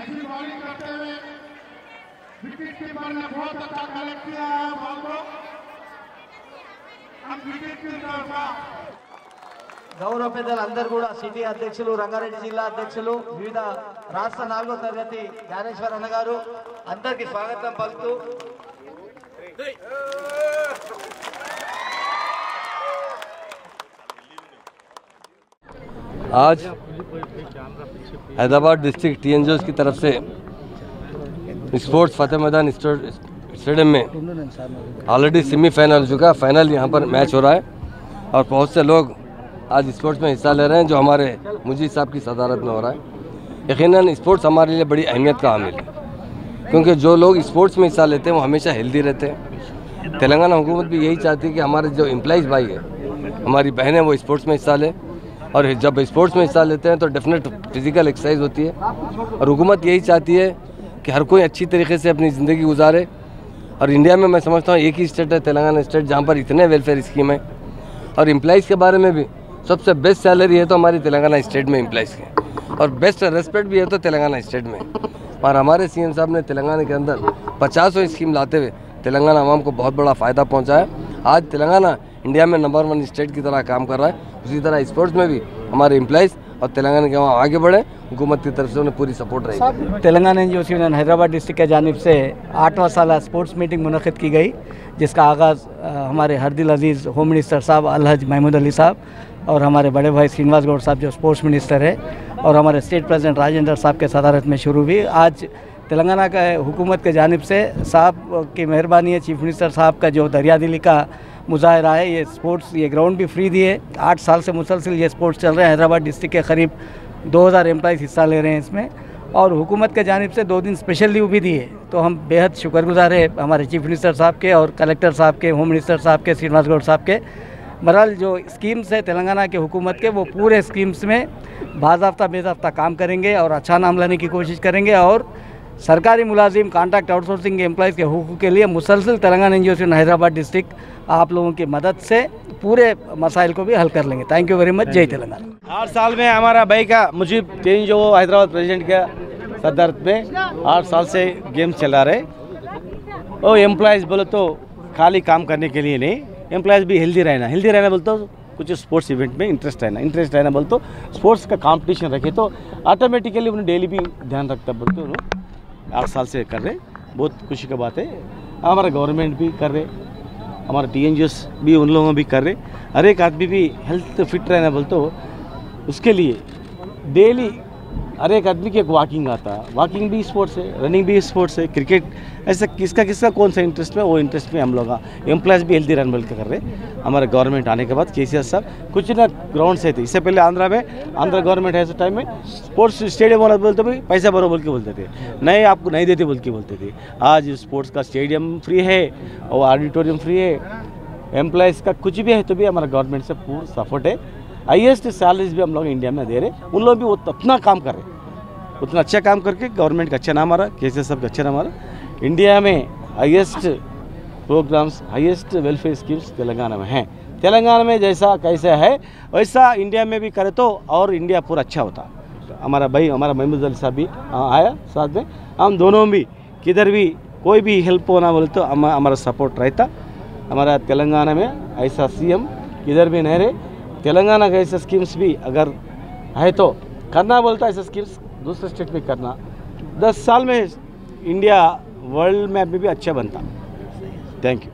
ऐसी बॉलिंग करते हुए विकेट कीपर ने बहुत अच्छा कलेक्ट किया है बॉल को अब विकेट कीपर का గౌరవ పెద్దలు అందరూ కూడా సిటీ అధ్యక్షులు రంగారెడ్డి జిల్లా అధ్యక్షులు వివిధ రాష్ట్ర నాలుగో తరగతి జ్ఞానేశ్వర్ అన్న గారు అందరికి స్వాగతం పలుకుతూ आज हैदराबाद डिस्ट्रिक्ट टी की तरफ़ से स्पोर्ट्स फतेह मैदान स्टेडियम में ऑलरेडी सेमीफाइनल हो चुका फाइनल यहाँ पर मैच हो रहा है। और बहुत से लोग आज स्पोर्ट्स में हिस्सा ले रहे हैं, जो हमारे मुजीद साहब की सदारत में हो रहा है। यकीनन स्पोर्ट्स हमारे लिए बड़ी अहमियत का हामिल है। क्योंकि जो लोग स्पोर्ट्स में हिस्सा लेते हैं, वो हमेशा हेल्दी रहते हैं। तेलंगाना हुकूमत भी यही चाहती है कि हमारे जो एम्प्लॉइज़ भाई है, हमारी बहनें वो स्पोर्ट्स में हिस्सा लें। और जब स्पोर्ट्स में हिस्सा लेते हैं तो डेफिनेट फ़िज़िकल एक्सरसाइज होती है। और हुकूमत यही चाहती है कि हर कोई अच्छी तरीके से अपनी ज़िंदगी गुजारे। और इंडिया में मैं समझता हूँ एक ही स्टेट है, तेलंगाना स्टेट जहाँ पर इतने वेलफेयर स्कीम है। और एम्प्लॉइज़ के बारे में भी सबसे बेस्ट सैलरी है तो हमारी तेलंगाना स्टेट में एम्प्लॉइज़ की। और बेस्ट रेस्पेक्ट भी है तो तेलंगाना स्टेट में। और हमारे सीएम साहब ने तेलंगाना के अंदर पचासों स्कीम लाते हुए तेलंगाना आवाम को बहुत बड़ा फ़ायदा पहुँचाया। आज तेलंगाना इंडिया में नंबर वन स्टेट की तरह काम कर रहा है। उसी तरह स्पोर्ट्स में भी हमारे एम्प्लॉइज़ और तेलंगाना के वहाँ आगे बढ़े। हुकूमत की तरफ़ से उन्हें पूरी सपोर्ट रहेगी तेलंगाना यूनियन हैदराबाद डिस्ट्रिक्ट की जानब से आठवां साल स्पोर्ट्स मीटिंग मुनद की गई, जिसका आगाज़ हमारे हरदिल अज़ीज़ होम मिनिस्टर साहब, अलहज महमूद अली साहब और हमारे बड़े भाई श्रीनिवास गौड़ साहब जो स्पोर्ट्स मिनिस्टर है और हमारे स्टेट प्रेसिडेंट राजेंद्र साहब के सदारत में शुरू हुई। आज तेलंगाना का हुकूमत के जानब से साहब की मेहरबानी है। चीफ मिनिस्टर साहब का जो दरिया का मुजाहरा है, ये स्पोर्ट्स ये ग्राउंड भी फ्री दिए। आठ साल से मुसलसिल ये स्पोर्ट्स चल रहे हैं। हैदराबाद डिस्ट्रिक्ट के करीब 2000 एम्प्लॉइज़ हिस्सा ले रहे हैं इसमें। और हुकूमत के जानब से दो दिन स्पेशल लीव भी दिए। तो हम बेहद शुक्रगुजार है हमारे चीफ मिनिस्टर साहब के और कलेक्टर साहब के होम मिनिस्टर साहब के, श्रीनिवास गौड़ साहब के। बहरहाल जो स्कीम्स है तेलंगाना के हुकूमत के, वो पूरे स्कीम्स में बाजाफ्ता बेजाफ्ता काम करेंगे और अच्छा नाम लाने की कोशिश करेंगे और सरकारी मुलाजिम कॉन्ट्रैक्ट आउटसोर्सिंग के एम्प्लॉयज़ के हकूक़ के लिए मुसलसल तेलंगाना एन हैदराबाद डिस्ट्रिक्ट आप लोगों की मदद से पूरे मसाइल को भी हल कर लेंगे। थैंक यू वेरी मच जय तेलंगाना आठ साल में हमारा भाई का मुझे तीन जो हैदराबाद प्रेसिडेंट का सदरत में आठ साल से गेम्स चला रहे और एम्प्लॉयज़ बोले तो खाली काम करने के लिए नहीं। एम्प्लॉयज़ भी हेल्दी रहना। हेल्दी रहना बोलते कुछ स्पोर्ट्स इवेंट में इंटरेस्ट रहना। इंटरेस्ट रहना बोलते तो स्पोर्ट्स का कंपटीशन रखे तो ऑटोमेटिकली उन्हें डेली भी ध्यान रखता बोलते उन्होंने आठ साल से कर रहे बहुत खुशी की बात है। हमारा गवर्नमेंट भी कर रहे हमारा टी भी, उन लोगों भी कर रहे हर एक आदमी भी हेल्थ फिट रहना बोलते हो, उसके लिए डेली हर एक आदमी की एक वॉकिंग आता। है वॉकिंग भी स्पोर्ट्स है रनिंग भी स्पोर्ट्स है क्रिकेट ऐसा किसका किसका कौन सा इंटरेस्ट में, वो इंटरेस्ट में हम लोग एम्प्लॉयज़ भी हेल्दी रन बोल के कर रहे हमारे गवर्नमेंट आने के बाद के साहब, कुछ ना ग्राउंड से थे इससे पहले आंध्रा में, आंध्रा गवर्नमेंट उस टाइम में स्पोर्ट्स स्टेडियम वाला बोलते भाई, पैसा भरो बोल के बोलते थे। नहीं, आपको नहीं देते बोल के बोलते थे। आज स्पोर्ट्स का स्टेडियम फ्री है, और ऑडिटोरियम फ्री है। एम्प्लॉयज़ का कुछ भी है तो भी हमारा गवर्नमेंट से पूरा सपोर्ट है। हाईएस्ट सैलरीज भी हम लोग इंडिया में दे रहे उन लोग भी उतना काम कर रहे उतना अच्छा काम करके गवर्नमेंट का अच्छा नाम आ रहा के सी का अच्छा नाम आ रहा इंडिया में highest programmes, highest welfare schemes Telangana में हैं। तेलंगाना में जैसा कैसा है, वैसा इंडिया में भी करे तो और इंडिया पूरा अच्छा होता। हमारा भाई, हमारा महमूद साहब भी आया साथ में। हम दोनों भी, किधर भी कोई भी हेल्प होना बोले तो हम, हमारा सपोर्ट रहता। हमारा तेलंगाना में ऐसा सीएम किधर भी नहीं रहे। तेलंगाना का ऐसे स्कीम्स भी अगर है तो। करना बोलता ऐसे स्कीम्स दूसरे स्टेट में करना। दस साल में इंडिया वर्ल्ड मैप में भी अच्छा बनता। Thank you.